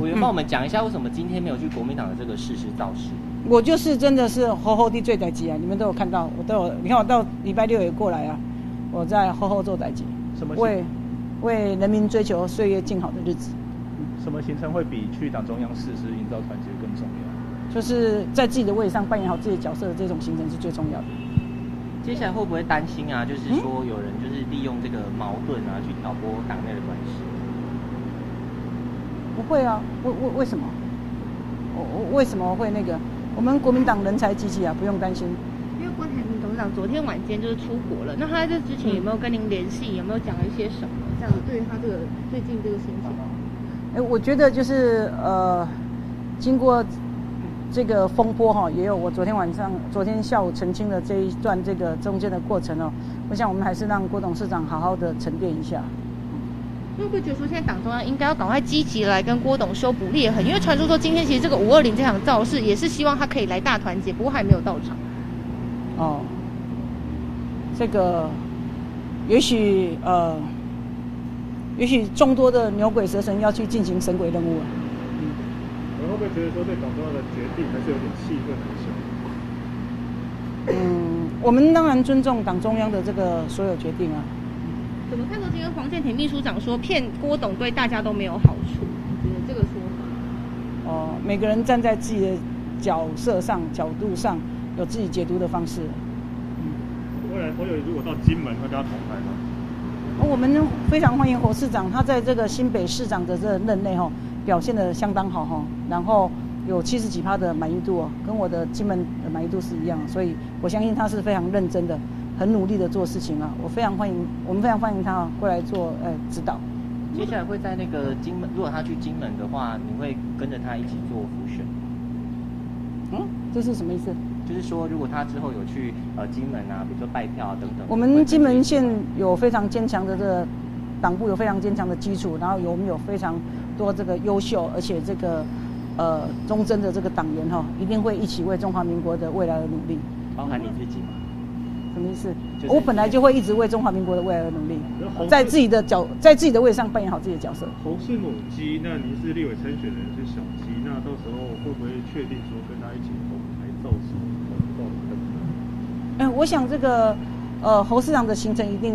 委员帮我们讲一下，为什么今天没有去国民党的这个誓师造势？我就是真的是厚厚地最代级啊！你们都有看到，我都有。你看我到礼拜六也过来啊，我在厚厚做代级，什么为为人民追求岁月静好的日子。什么行程会比去党中央誓师营造团结更重要？就是在自己的位置上扮演好自己的角色的这种行程是最重要的。接下来会不会担心啊？就是说有人就是利用这个矛盾啊，去挑拨党内的关系？不会啊，为为为什么？我我为什么会那个？我们国民党人才济济啊，不用担心。因为郭台铭董事长昨天晚间就是出国了，那他在这之前有没有跟您联系？有没有讲了一些什么？这样子对于他这个最近这个心情？哎，我觉得就是呃，经过这个风波哈，也有我昨天晚上、昨天下午澄清的这一段这个中间的过程哦，我想我们还是让郭董事长好好的沉淀一下。会不会觉得说现在党中央应该要赶快积极来跟郭董修补裂痕？因为传说说今天其实这个五二零这场造势也是希望他可以来大团结，不过还没有到场。哦，这个也许呃，也许众多的牛鬼蛇神要去进行神鬼任务啊。嗯，你会不会觉得说对党中央的决定还是有点气愤很嗯，我们当然尊重党中央的这个所有决定啊。怎么看到今天黄建庭秘书长说骗郭董对大家都没有好处？觉得这个说法？哦，每个人站在自己的角色上、角度上，有自己解读的方式。嗯，未来侯友如果到金门会跟他同台吗？我们非常欢迎侯市长，他在这个新北市长的这任内哈，表现的相当好哈，然后有七十几趴的满意度哦，跟我的金门的满意度是一样，所以我相信他是非常认真的。很努力的做事情啊，我非常欢迎，我们非常欢迎他啊过来做呃指导。接下来会在那个金门，如果他去金门的话，你会跟着他一起做复选？嗯，这是什么意思？就是说，如果他之后有去呃金门啊，比如说拜票啊等等。我们金门县有非常坚强的这个党部，有非常坚强的基础，然后有我们有非常多这个优秀而且这个呃忠贞的这个党员哈，一定会一起为中华民国的未来而努力。包含你自己吗？什么意思？我本来就会一直为中华民国的未来而努力，在自己的角，在自己的位置上扮演好自己的角色。侯是母鸡，那您是立委参选人是小鸡，那到时候会不会确定说跟他一起同台造势？嗯，我想这个呃侯市长的行程一定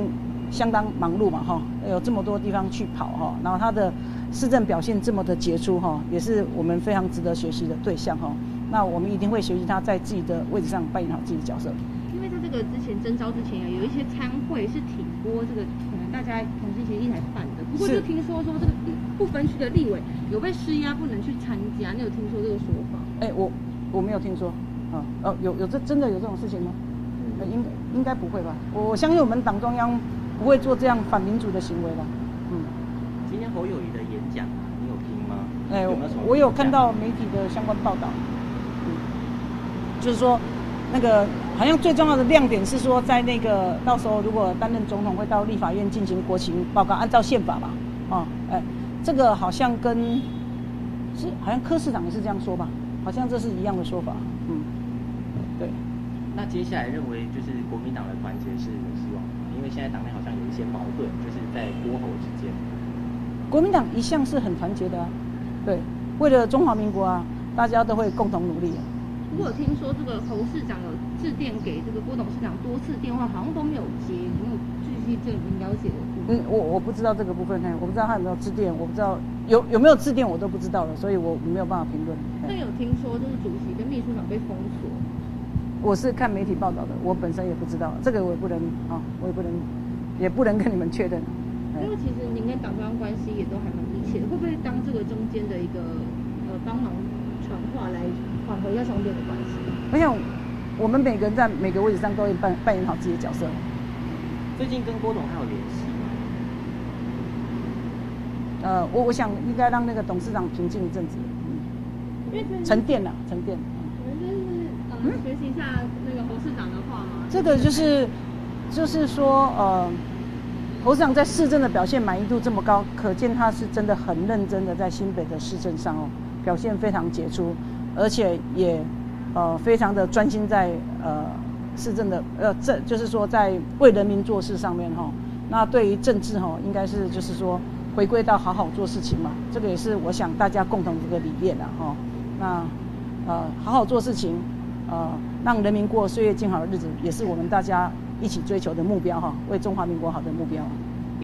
相当忙碌嘛哈，有这么多地方去跑哈，然后他的市政表现这么的杰出哈，也是我们非常值得学习的对象哈。那我们一定会学习他在自己的位置上扮演好自己的角色。这个之前征召之前啊，有一些参会是挺多这个，可能大家同心协力来办的。不过就听说说这个不分区的立委有被施压，不能去参加。你有听说这个说法？哎，我我没有听说。啊哦，有有这真的有这种事情吗？嗯，应应该不会吧？我我相信我们党中央不会做这样反民主的行为的。嗯，今天侯友谊的演讲你有听吗？哎，我有看到媒体的相关报道。嗯，就是说。那个好像最重要的亮点是说，在那个到时候如果担任总统，会到立法院进行国情报告，按照宪法吧，哦，哎，这个好像跟是好像柯市长也是这样说吧，好像这是一样的说法，嗯，对。那接下来认为就是国民党的团结是有希望，因为现在党内好像有一些矛盾，就是在郭侯之间。国民党一向是很团结的，啊对，为了中华民国啊，大家都会共同努力。我有听说这个侯市长有致电给这个郭董事长多次电话，好像都没有接，有没有具体这您了解的？嗯，我我不知道这个部分，我不知道他有没有致电，我不知道有有没有致电，我都不知道了，所以我没有办法评论。但有听说就是主席跟秘书长被封锁？我是看媒体报道的，我本身也不知道，这个我也不能啊，我也不能，也不能跟你们确认。因为其实您跟党中央关系也都还蛮密切的，会不会当这个中间的一个呃帮忙传话来？缓和一下双边的关系。我想，我们每个人在每个位置上都会扮扮演好自己的角色。最近跟郭董还有联系吗？呃，我我想应该让那个董事长平静一阵子，嗯，沉淀了，沉淀。可能就是呃，学习一下那个侯市长的话吗？这个就是，就是说呃，侯市长在市政的表现满意度这么高，可见他是真的很认真的在新北的市政上哦，表现非常杰出。而且也，呃，非常的专心在呃市政的呃政，就是说在为人民做事上面哈。那对于政治哈，应该是就是说回归到好好做事情嘛，这个也是我想大家共同的一个理念啊，哈。那呃，好好做事情，呃，让人民过岁月静好的日子，也是我们大家一起追求的目标哈，为中华民国好的目标。